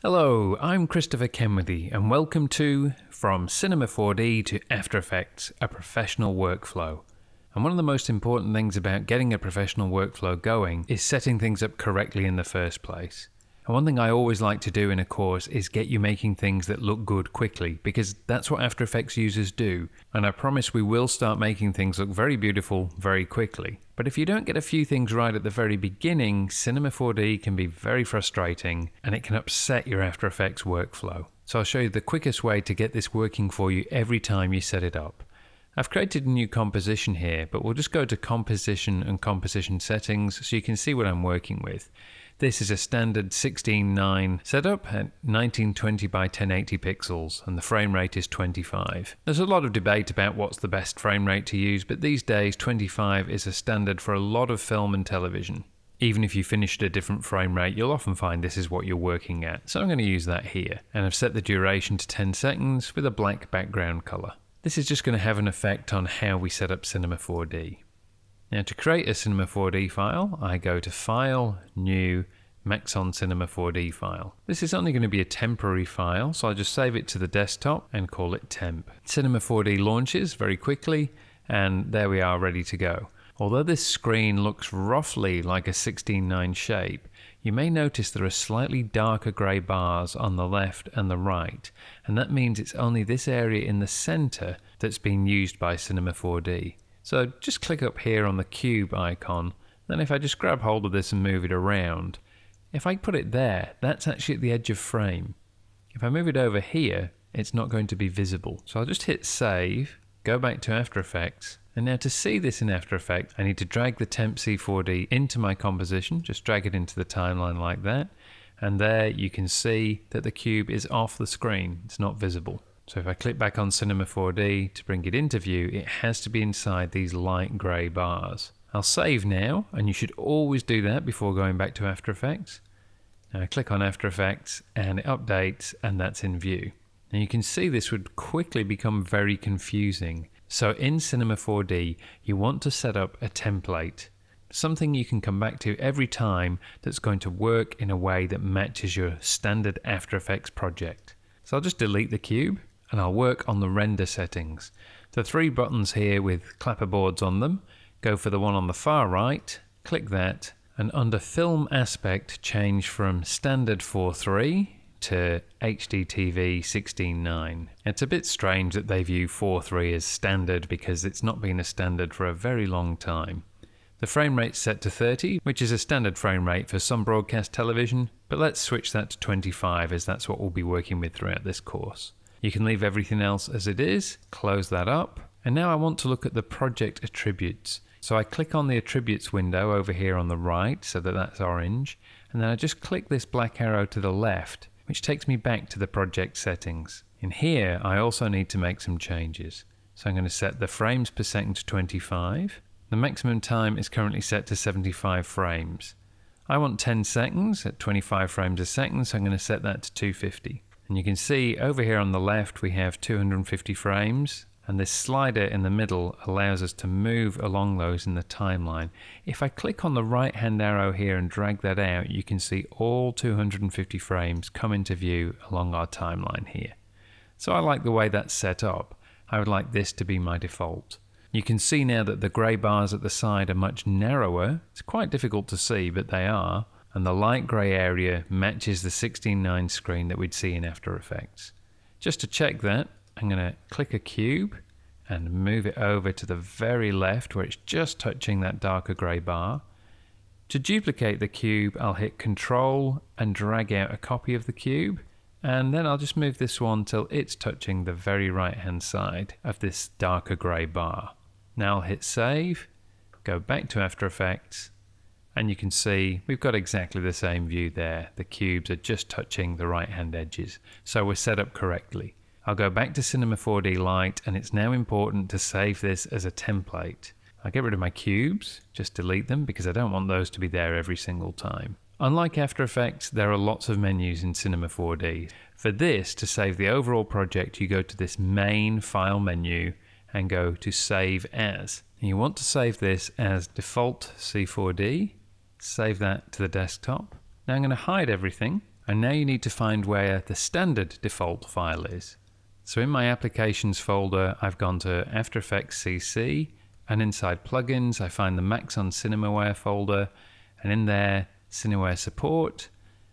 Hello, I'm Christopher Kenworthy, and welcome to From Cinema 4D to After Effects, a professional workflow. And one of the most important things about getting a professional workflow going is setting things up correctly in the first place. And one thing I always like to do in a course is get you making things that look good quickly, because that's what After Effects users do. And I promise we will start making things look very beautiful very quickly. But if you don't get a few things right at the very beginning, Cinema 4D can be very frustrating and it can upset your After Effects workflow. So I'll show you the quickest way to get this working for you every time you set it up. I've created a new composition here, but we'll just go to composition and composition settings so you can see what I'm working with. This is a standard 16.9 setup at 1920 by 1080 pixels and the frame rate is 25. There's a lot of debate about what's the best frame rate to use, but these days 25 is a standard for a lot of film and television. Even if you finish at a different frame rate, you'll often find this is what you're working at. So I'm going to use that here. And I've set the duration to 10 seconds with a black background color. This is just going to have an effect on how we set up Cinema 4D. Now to create a Cinema 4D file, I go to File, New, Maxon Cinema 4D file. This is only going to be a temporary file, so I'll just save it to the desktop and call it temp. Cinema 4D launches very quickly, and there we are ready to go. Although this screen looks roughly like a 16.9 shape, you may notice there are slightly darker grey bars on the left and the right, and that means it's only this area in the centre that's being used by Cinema 4D. So just click up here on the cube icon. Then if I just grab hold of this and move it around, if I put it there, that's actually at the edge of frame. If I move it over here, it's not going to be visible. So I'll just hit save, go back to After Effects, and now to see this in After Effects, I need to drag the temp C4D into my composition, just drag it into the timeline like that. And there you can see that the cube is off the screen, it's not visible. So if I click back on Cinema 4D to bring it into view, it has to be inside these light grey bars. I'll save now, and you should always do that before going back to After Effects. Now I click on After Effects and it updates and that's in view. Now you can see this would quickly become very confusing. So in Cinema 4D, you want to set up a template, something you can come back to every time that's going to work in a way that matches your standard After Effects project. So I'll just delete the cube and I'll work on the render settings. The three buttons here with clapperboards on them, go for the one on the far right, click that, and under film aspect change from standard 4.3 to HDTV 16.9. It's a bit strange that they view 4.3 as standard because it's not been a standard for a very long time. The frame rate's set to 30, which is a standard frame rate for some broadcast television, but let's switch that to 25 as that's what we'll be working with throughout this course. You can leave everything else as it is, close that up, and now I want to look at the project attributes. So I click on the attributes window over here on the right, so that that's orange, and then I just click this black arrow to the left, which takes me back to the project settings. In here, I also need to make some changes. So I'm going to set the frames per second to 25. The maximum time is currently set to 75 frames. I want 10 seconds at 25 frames a second, so I'm going to set that to 250. And you can see over here on the left we have 250 frames and this slider in the middle allows us to move along those in the timeline. If I click on the right hand arrow here and drag that out you can see all 250 frames come into view along our timeline here. So I like the way that's set up. I would like this to be my default. You can see now that the grey bars at the side are much narrower. It's quite difficult to see but they are and the light grey area matches the 16.9 screen that we'd see in After Effects. Just to check that, I'm going to click a cube and move it over to the very left where it's just touching that darker grey bar. To duplicate the cube, I'll hit Control and drag out a copy of the cube, and then I'll just move this one till it's touching the very right hand side of this darker grey bar. Now I'll hit Save, go back to After Effects, and you can see we've got exactly the same view there. The cubes are just touching the right hand edges. So we're set up correctly. I'll go back to Cinema 4D Lite and it's now important to save this as a template. I'll get rid of my cubes, just delete them because I don't want those to be there every single time. Unlike After Effects, there are lots of menus in Cinema 4D. For this, to save the overall project, you go to this main file menu and go to Save As. And you want to save this as default C4D save that to the desktop. Now I'm going to hide everything And now you need to find where the standard default file is. So in my applications folder, I've gone to After Effects CC and inside plugins, I find the Maxon Cineware folder and in there, Cineware support.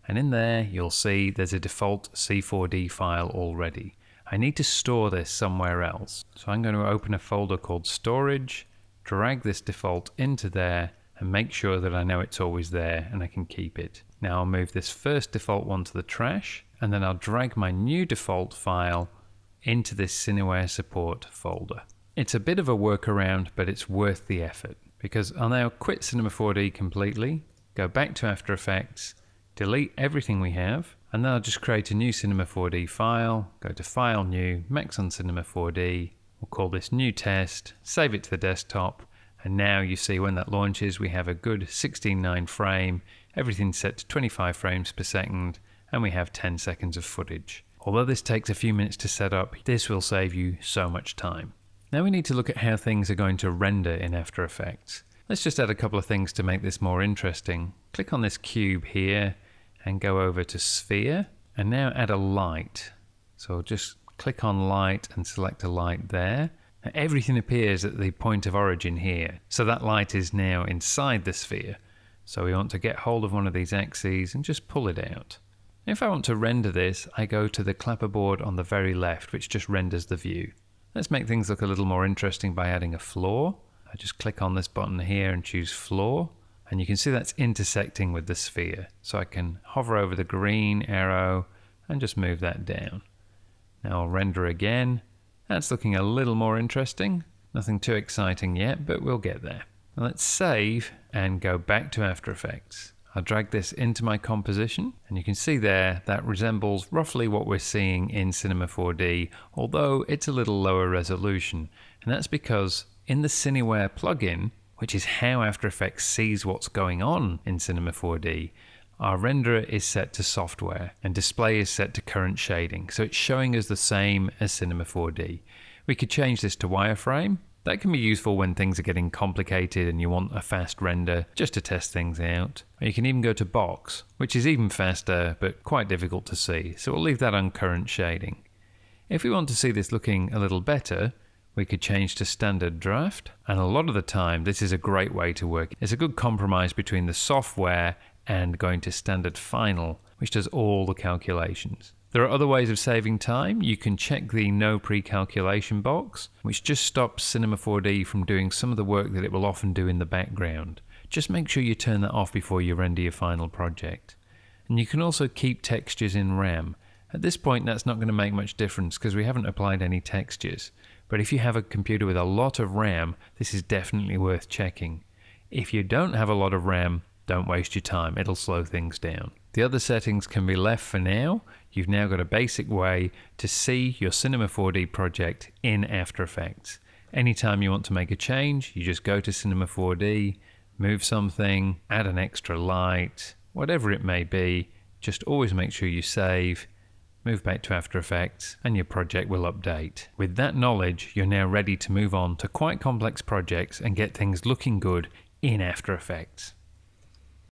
And in there, you'll see there's a default C4D file already. I need to store this somewhere else. So I'm going to open a folder called storage, drag this default into there and make sure that I know it's always there and I can keep it. Now I'll move this first default one to the trash and then I'll drag my new default file into this Cineware support folder. It's a bit of a workaround, but it's worth the effort because I'll now quit Cinema 4D completely, go back to After Effects, delete everything we have, and then I'll just create a new Cinema 4D file, go to File New, Maxon Cinema 4D, we'll call this New Test, save it to the desktop, and now you see when that launches we have a good 16.9 frame, everything's set to 25 frames per second, and we have 10 seconds of footage. Although this takes a few minutes to set up, this will save you so much time. Now we need to look at how things are going to render in After Effects. Let's just add a couple of things to make this more interesting. Click on this cube here and go over to Sphere and now add a light. So just click on light and select a light there. Everything appears at the point of origin here. So that light is now inside the sphere. So we want to get hold of one of these axes and just pull it out. If I want to render this, I go to the clapperboard on the very left, which just renders the view. Let's make things look a little more interesting by adding a floor. I just click on this button here and choose floor. And you can see that's intersecting with the sphere. So I can hover over the green arrow and just move that down. Now I'll render again. That's looking a little more interesting. Nothing too exciting yet, but we'll get there. Now let's save and go back to After Effects. I'll drag this into my composition and you can see there that resembles roughly what we're seeing in Cinema 4D, although it's a little lower resolution. And that's because in the Cineware plugin, which is how After Effects sees what's going on in Cinema 4D, our renderer is set to software and display is set to current shading, so it's showing us the same as Cinema 4D. We could change this to wireframe that can be useful when things are getting complicated and you want a fast render just to test things out. Or you can even go to box, which is even faster but quite difficult to see, so we'll leave that on current shading. If we want to see this looking a little better, we could change to standard draft, and a lot of the time this is a great way to work. It's a good compromise between the software and going to standard final, which does all the calculations. There are other ways of saving time. You can check the no pre-calculation box, which just stops Cinema 4D from doing some of the work that it will often do in the background. Just make sure you turn that off before you render your final project. And you can also keep textures in RAM. At this point that's not going to make much difference because we haven't applied any textures. But if you have a computer with a lot of RAM, this is definitely worth checking. If you don't have a lot of RAM, don't waste your time, it'll slow things down. The other settings can be left for now. You've now got a basic way to see your Cinema 4D project in After Effects. Anytime you want to make a change, you just go to Cinema 4D, move something, add an extra light, whatever it may be, just always make sure you save, move back to After Effects, and your project will update. With that knowledge, you're now ready to move on to quite complex projects and get things looking good in After Effects.